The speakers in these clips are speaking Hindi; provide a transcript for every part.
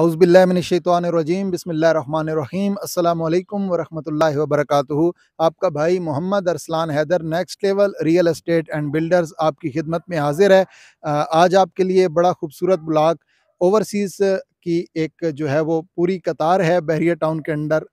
अउज़बिल्लिमिनशैतानरजीम बसमीम अल्लाम वरहमतुल्लाहि वबरकातुहू आपका भाई Mohammad Arsalan Haider next level real estate and builders आपकी खिदमत में हाजिर है। आज आपके लिए बड़ा खूबसूरत ब्लॉग ओवरसीज़ की एक जो है वो पूरी कतार है बैरिया टाउन के अंडर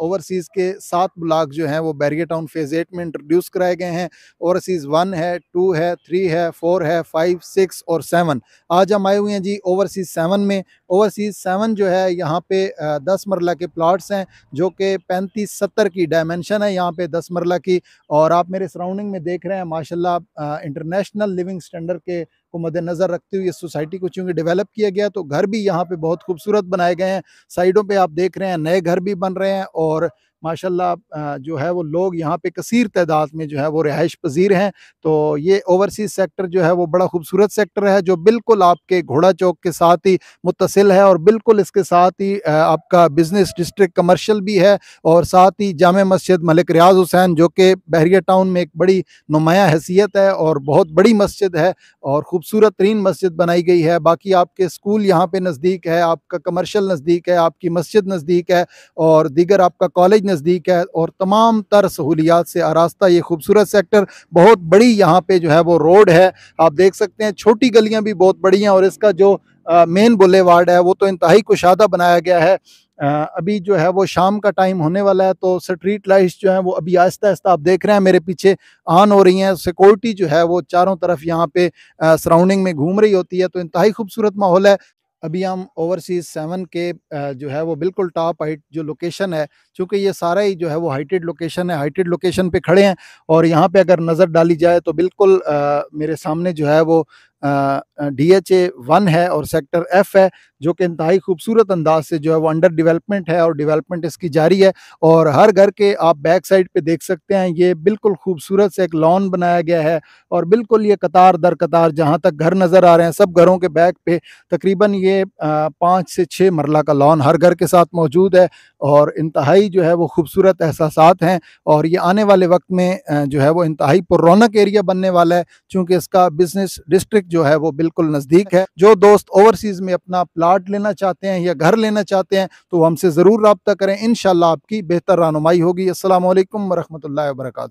ओवरसीज़ के सात ब्लॉक जो हैं वो बैरिया टाउन फ़ेज़ एट में इंट्रोड्यूस कराए गए हैं। ओवरसीज़ वन है, टू है, थ्री है, फोर है, फाइव, सिक्स और सेवन। आज हम आए हुए हैं जी ओवरसीज़ सेवन में। ओवरसीज़ सेवन जो है यहाँ पे दस मरला के प्लाट्स हैं जो कि पैंतीस सत्तर की डायमेंशन है यहाँ पे दस मरला की। और आप मेरे सराउंडिंग में देख रहे हैं, माशाल्लाह इंटरनेशनल लिविंग स्टैंडर्ड के को मद्देनज़र रखते हुए इस सोसाइटी को चूँकि डेवलप किया गया तो घर भी यहाँ पे बहुत खूबसूरत बनाए गए हैं। साइडों पर आप देख रहे हैं, नए घर भी बन रहे हैं और माशाल्लाह जो है वो लोग यहाँ पे कसीर तादाद में जो है वो रिहाइश पजीर हैं। तो ये ओवरसीज़ सेक्टर जो है वो बड़ा खूबसूरत सेक्टर है, जो बिल्कुल आपके घोड़ा चौक के साथ ही मुतसिल है और बिल्कुल इसके साथ ही आपका बिज़नेस डिस्ट्रिक्ट कमर्शल भी है और साथ ही जाम मस्जिद मलिक रियाज हुसैन, जो कि बहरिया टाउन में एक बड़ी नुमाया हैसियत है और बहुत बड़ी मस्जिद है और ख़ूबसूरत तरीन मस्जिद बनाई गई है। बाकी आपके स्कूल यहाँ पे नज़दीक है, आपका कमर्शल नज़दीक है, आपकी मस्जिद नज़दीक है और दीगर आपका कॉलेज नज़दीक है और तमाम तर सहूलियात से आरास्ता ये खूबसूरत सेक्टर बहुत बड़ी यहाँ पे जो है वो रोड है। आप देख सकते हैं छोटी गलियाँ भी बहुत बड़ी हैं और इसका जो मेन बुले वार्ड है वो तो इंतहाई कुशादा बनाया गया है। अभी जो है वो शाम का टाइम होने वाला है तो स्ट्रीट लाइट्स जो हैं वो अभी आहिस्ता आहिस्ता आप देख रहे हैं मेरे पीछे ऑन हो रही हैं। सिक्योरिटी जो है वो चारों तरफ़ यहाँ पे सराउंडिंग में घूम रही होती है तो इंतहाई खूबसूरत माहौल है। अभी हम ओवरसीज़ सेवन के जो है वो बिल्कुल टॉप हाइट जो लोकेशन है चूँकि ये सारा ही जो है वो हाइटेड लोकेशन है हाइटेड लोकेशन पे खड़े हैं और यहाँ पे अगर नज़र डाली जाए तो बिल्कुल आ, मेरे सामने जो है वो डी एच ए वन है और सेक्टर एफ़ है, जो कि इंतहाई खूबसूरत अंदाज से जो है वो अंडर डेवलपमेंट है और डेवलपमेंट इसकी जारी है और हर घर के आप बैक साइड पे देख सकते हैं, ये बिल्कुल खूबसूरत से एक लॉन बनाया गया है और बिल्कुल ये कतार दर कतार जहाँ तक घर नज़र आ रहे हैं, सब घरों के बैक पे तकरीबन ये पाँच से छः मरला का लॉन हर घर के साथ मौजूद है। और इंतहाई जो है वो खूबसूरत एहसास हैं और ये आने वाले वक्त में जो है वो इंतहाई पुरौनक एरिया बनने वाला है, चूँकि इसका बिज़नेस डिस्ट्रिक्ट जो है वो बिल्कुल नज़दीक है। जो दोस्त ओवरसीज़ में अपना प्लाट लेना चाहते हैं या घर लेना चाहते हैं तो हमसे ज़रूर रबता करें। इन आपकी बेहतर रनुमाई होगी। असल वरहमल वर्का